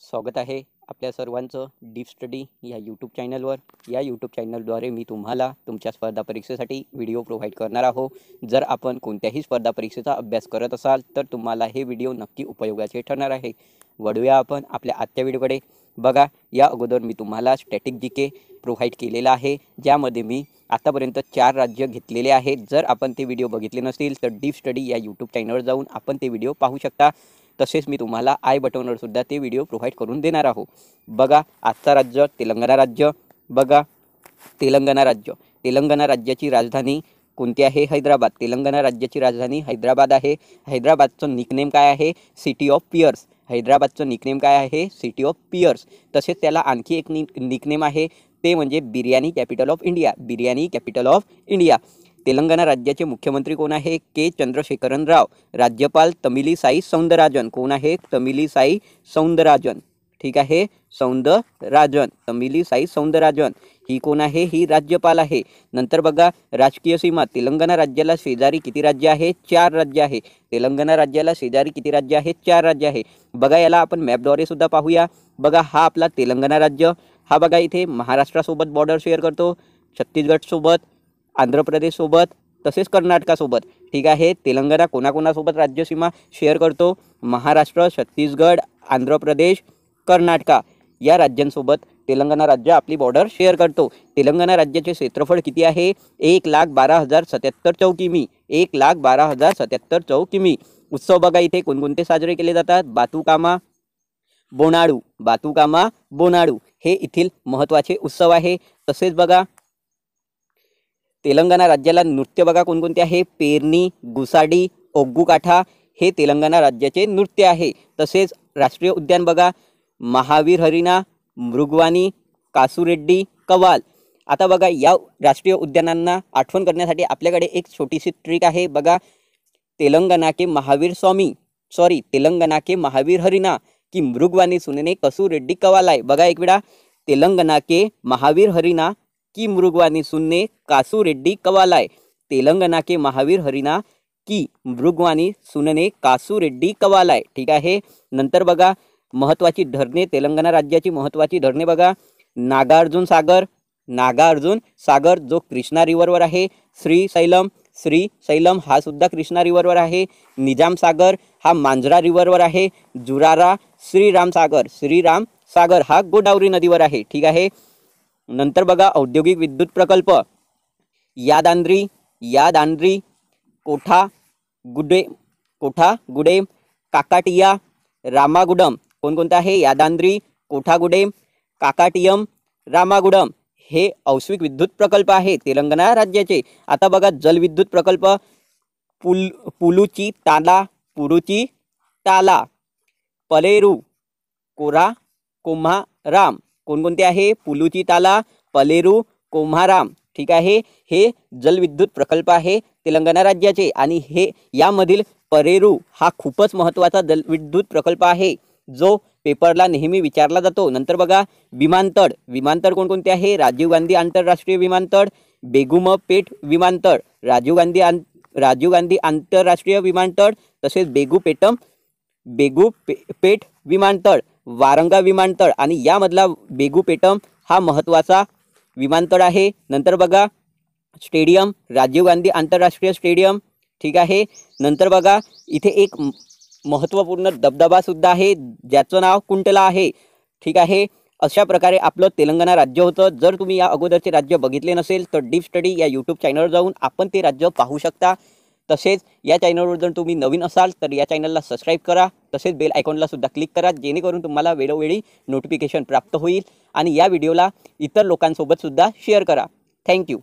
स्वागत आहे आपल्या सर्वांचं डीप स्टडी या यूट्यूब चॅनलवर या यूट्यूब चॅनलद्वारे मी तुम्हाला तुमच्या स्पर्धा परीक्षेसाठी व्हिडिओ प्रोव्हाइड करणार आहो जर आपण कोणत्याही स्पर्धा परीक्षेचा अभ्यास करत असाल तर तुम्हाला हे व्हिडिओ नक्की उपयोगाचे ठरणार आहे. वळूया आपण आपल्या आजच्या व्हिडिओकडे बघा या अगोदर मी तुम्हाला स्टॅटिक जी के प्रोव्हाइड केलेला आहे. ज्यामध्ये मी आतापर्यंत चार राज्य घेतलेले आहेत. जर आपण ते व्हिडिओ बघितले नसतील तर डीप स्टडी या यूट्यूब चॅनलवर जाऊन आपण ते व्हिडिओ पाहू शकता. तसेच मी तुम्हाला आय बटनवर सुद्धा ते व्हिडिओ प्रोव्हाइड करून देणार आहो. बघा आजचा राज्य तेलंगणा राज्य. बघा तेलंगणा राज्य. तेलंगणा राज्याची राजधानी कोणती आहे? हैदराबाद. तेलंगणा राज्याची राजधानी हैदराबाद आहे. हैदराबादचं निकनेम काय आहे? सिटी ऑफ पियर्स हैदराबादचं निकनेम काय आहे? सिटी ऑफ पियर्स तसेच त्याला आणखी एक निकनेम आहे. ते म्हणजे biryani capital of India biryani capital of India Telangana राज्याचे मुख्यमंत्री कोण आहे? के. चंद्रशेखरन राव राज्यपाल तमिलीसाई सौंदराजन. कोण आहे? तमिलीसाई सौंदराजन. ठीक आहे? सौंदरराजन तमिलीसाई सौंदराजन. ही कोण आहे? ही राज्यपाल आहे. नंतर बघा राजकीय सीमा. तेलंगणा राज्याला शेजारी किती राज्य आहे? चार राज्य आहे. तेलंगणा राज्याला शेजारी किती राज्य आहे? चार राज्य आहे. बघा याला आपण मॅपद्वारे सुद्धा पाहूया. बघा हा आपला तेलंगणा राज्य. हा बघा इथे महाराष्ट्रासोबत बॉर्डर शेअर करतो. छत्तीसगडसोबत. आंध्र प्रदेशसोबत तसेच कर्नाटकासोबत. ठीक आहे तेलंगणा कोणाकोणासोबत राज्यसीमा शेअर करतो? महाराष्ट्र छत्तीसगड आंध्र प्रदेश कर्नाटका. या राज्यांसोबत तेलंगणा राज्य आपली बॉर्डर शेअर करतो. तेलंगणा राज्याचे क्षेत्रफळ किती आहे? एक लाख बारा हजार सत्याहत्तर चौकिमी. एक लाख बारा हजार सत्याहत्तर चौकिमी. उत्सव बघा इथे कोणकोणते साजरे केले जातात? बातुकामा बोनाडू. बातुकामा बोनाडू. हे येथील महत्त्वाचे उत्सव आहे. तसेच बघा तेलंगणा राज्याला नृत्य बघा कोणकोणते आहे? पेरणी गुसाडी ओग्गुकाठा हे तेलंगणा राज्याचे नृत्य आहे. तसेच राष्ट्रीय उद्यान बघा महावीर हरिणा मृगवाणी कासुरेड्डी कवाल. आता बघा या राष्ट्रीय उद्यानांना आठवण करण्यासाठी आपल्याकडे एक छोटीशी ट्रिक आहे. बघा तेलंगणा के महावीर स्वामी सॉरी तेलंगणा के महावीर हरिणा की मृगवाणी सुनेने कसू रेड्डी कवाल आहे. बघा एक वेळा तेलंगणा के महावीर हरिणा की मृगवानी सुनने कासू रेड्डी कवालाय. तेलंगणा के महावीर हरिणा की मृगवानी सुनने कासू रेड्डी कवालाय. ठीक आहे. नंतर बघा महत्वाची धरणे तेलंगणा राज्याची महत्वाची धरणे बघा. नागार्जुन सागर नागार्जुन सागर जो कृष्णा रिव्हरवर आहे. श्री सैलम श्री सैलम हा सुद्धा कृष्णा रिव्हरवर आहे. निजाम सागर हा मांजरा रिव्हरवर आहे. जुरारा श्रीराम सागर श्रीराम सागर हा गोदावरी नदीवर आहे. ठीक आहे. नंतर बघा औद्योगिक विद्युत प्रकल्प. यादांद्री यादांद्री कोठा गुडे कोठा गुडेम काकाटिया रामागुडम. कोणकोणतं आहे? यादांद्री कोठागुडेम काकाटियम रामागुडम. हे औष्विक विद्युत प्रकल्प आहे तेलंगणा राज्याचे. आता बघा जलविद्युत प्रकल्प पुल पुलुची ताला पुरुची ताला पलेरू कोरा कोम्हाराम. कोणकोणते आहे? पुलुची ताला पलेरू कोम्हाराम. ठीक आहे? हे जलविद्युत प्रकल्प आहे तेलंगणा राज्याचे आणि हे यामधील परेरू हा खूपच महत्त्वाचा जलविद्युत प्रकल्प आहे. जो पेपरला नेहमी विचारला जातो. नंतर बघा विमानतळ. विमानतळ कोणकोणते आहे? राजीव गांधी आंतरराष्ट्रीय विमानतळ बेगुम पेठ विमानतळ राजीव गांधी आं राजीव गांधी आंतरराष्ट्रीय विमानतळ तसेच बेगुपेटम बेगू पे पेठ विमानतळ. वारंगा विमानतळ आणि यामधला बेगुपेटम हा महत्त्वाचा विमानतळ आहे. नंतर बघा स्टेडियम राजीव गांधी आंतरराष्ट्रीय स्टेडियम ठीक आहे. नंतर बघा इथे एक महत्त्वपूर्ण धबधबासुद्धा आहे ज्याचं नाव कुंटला आहे ठीक आहे. अशा प्रकारे आपलं तेलंगणा राज्य होतं. जर तुम्ही या अगोदरचे राज्य बघितले नसेल तर डीप स्टडी या यूट्यूब चॅनलवर जाऊन आपण ते राज्य पाहू शकता. तसेच या चॅनलवर जर तुम्ही नवीन असाल तर या चॅनलला सबस्क्राईब करा. तसेच बेल आयकॉनलासुद्धा क्लिक करा जेणेकरून तुम्हाला वेळोवेळी नोटिफिकेशन प्राप्त होईल. आणि या व्हिडिओला इतर लोकांसोबतसुद्धा शेअर करा. थँक्यू